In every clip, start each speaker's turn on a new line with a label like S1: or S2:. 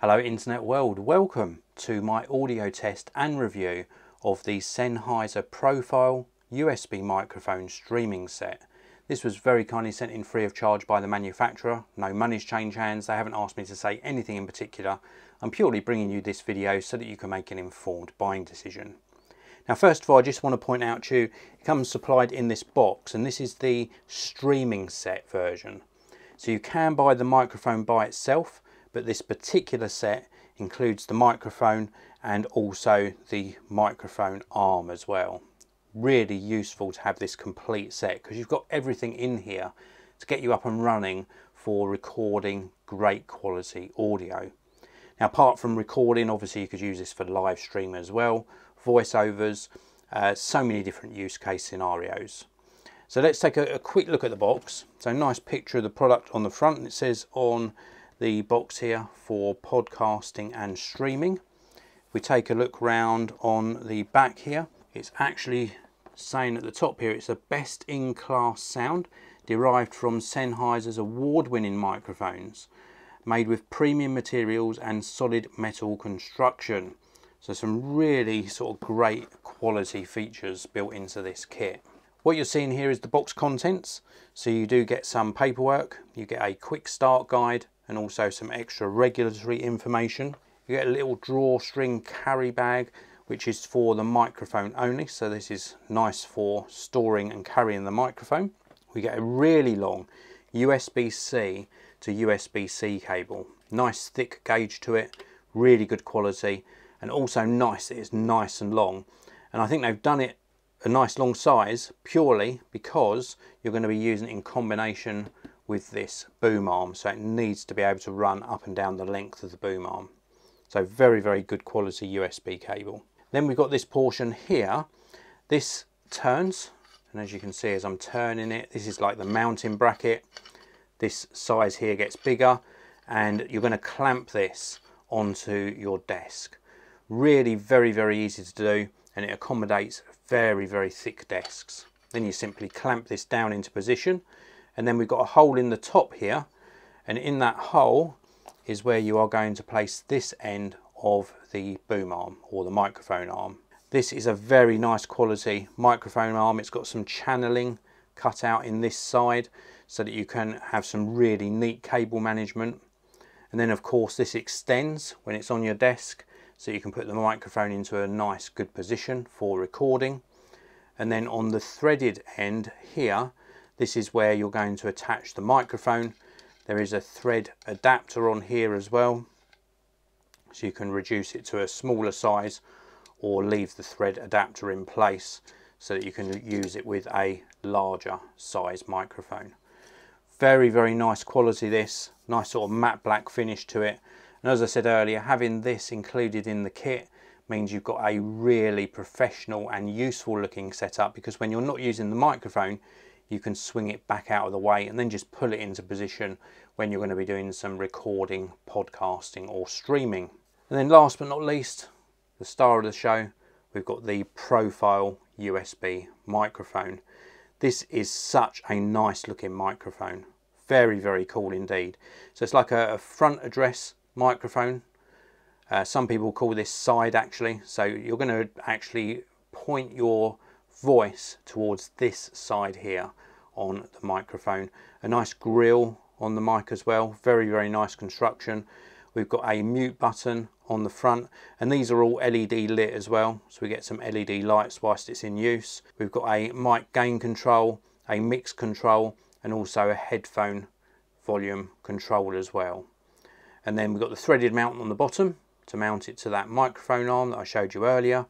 S1: Hello internet world, welcome to my audio test and review of the Sennheiser Profile USB microphone streaming set. This was very kindly sent in free of charge by the manufacturer, no money's changed hands, they haven't asked me to say anything in particular. I'm purely bringing you this video so that you can make an informed buying decision. Now first of all I just want to point out to you, it comes supplied in this box and this is the streaming set version. So you can buy the microphone by itself but this particular set includes the microphone and also the microphone arm as well. Really useful to have this complete set because you've got everything in here to get you up and running for recording great quality audio. Now apart from recording, obviously you could use this for live stream as well, voiceovers, uh, so many different use case scenarios. So let's take a, a, quick look at the box. So nice picture of the product on the front. It says on the box here for podcasting and streaming. If we take a look round on the back here, it's actually saying at the top here it's a best in class sound derived from Sennheiser's award winning microphones made with premium materials and solid metal construction. So some really sort of great quality features built into this kit. What you're seeing here is the box contents. So you do get some paperwork, you get a quick start guide, and also some extra regulatory information. You get a little drawstring carry bag which is for the microphone only so this is nice for storing and carrying the microphone. We get a really long USB-C to USB-C cable. Nice thick gauge to it, really good quality and also nice, it's nice and long and I think they've done it a nice long size purely because you're going to be using it in combination with this boom arm so it needs to be able to run up and down the length of the boom arm. So very very good quality USB cable. Then we've got this portion here. This turns and as you can see as I'm turning it this is like the mounting bracket. This size here gets bigger and you're going to clamp this onto your desk. Really very very easy to do and it accommodates very very thick desks. Then you simply clamp this down into position and then we've got a hole in the top here and in that hole is where you are going to place this end of the boom arm or the microphone arm. This is a very nice quality microphone arm. It's got some channeling cut out in this side so that you can have some really neat cable management. And then of course this extends when it's on your desk so you can put the microphone into a nice good position for recording. And then on the threaded end here, this is where you're going to attach the microphone. There is a thread adapter on here as well. So you can reduce it to a smaller size or leave the thread adapter in place so that you can use it with a larger size microphone. Very, very nice quality this. Nice sort of matte black finish to it. And as I said earlier, having this included in the kit means you've got a really professional and useful looking setup because when you're not using the microphone, you can swing it back out of the way and then just pull it into position when you're going to be doing some recording, podcasting or streaming. And then last but not least, the star of the show, we've got the profile USB microphone. This is such a nice looking microphone. Very, very cool indeed. So it's like a, front address microphone. Uh, some people call this side actually. So you're going to actually point your voice towards this side here on the microphone. A nice grill on the mic as well, very, very nice construction. We've got a mute button on the front and these are all LED lit as well. So we get some LED lights whilst it's in use. We've got a mic gain control, a mix control and also a headphone volume control as well. And then we've got the threaded mount on the bottom to mount it to that microphone arm that I showed you earlier.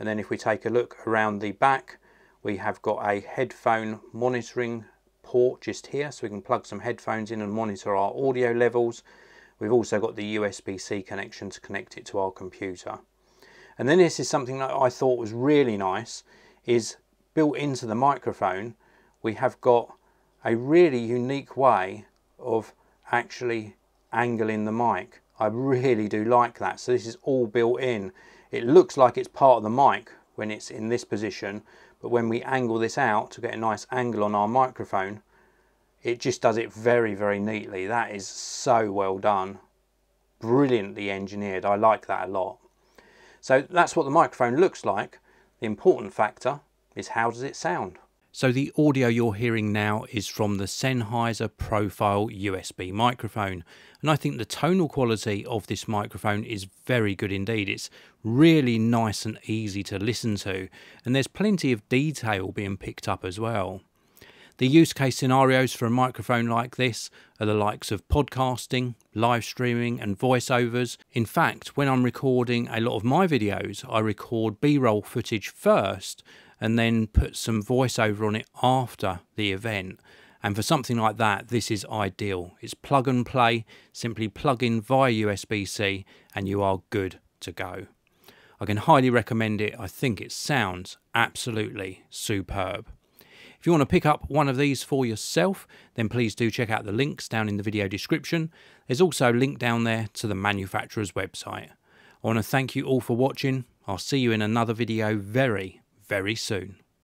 S1: And then if we take a look around the back, we have got a headphone monitoring port just here, so we can plug some headphones in and monitor our audio levels. We've also got the USB-C connection to connect it to our computer. And then this is something that I thought was really nice, is built into the microphone, we have got a really unique way of actually angling the mic. I really do like that. So this is all built in. It looks like it's part of the mic when it's in this position, but when we angle this out to get a nice angle on our microphone, it just does it very, very neatly. That is so well done. brilliantly engineered. I like that a lot. So that's what the microphone looks like. The important factor is how does it sound? So the audio you're hearing now is from the Sennheiser Profile USB microphone. And I think the tonal quality of this microphone is very good indeed. It's really nice and easy to listen to. And there's plenty of detail being picked up as well. The use case scenarios for a microphone like this are the likes of podcasting, live streaming, and voiceovers. In fact, when I'm recording a lot of my videos, I record B roll footage first and then put some voiceover on it after the event. And for something like that, this is ideal. It's plug and play, simply plug in via USB C, and you are good to go. I can highly recommend it. I think it sounds absolutely superb. If you want to pick up one of these for yourself, then please do check out the links down in the video description. There's also a link down there to the manufacturer's website. I want to thank you all for watching. I'll see you in another video very, very soon.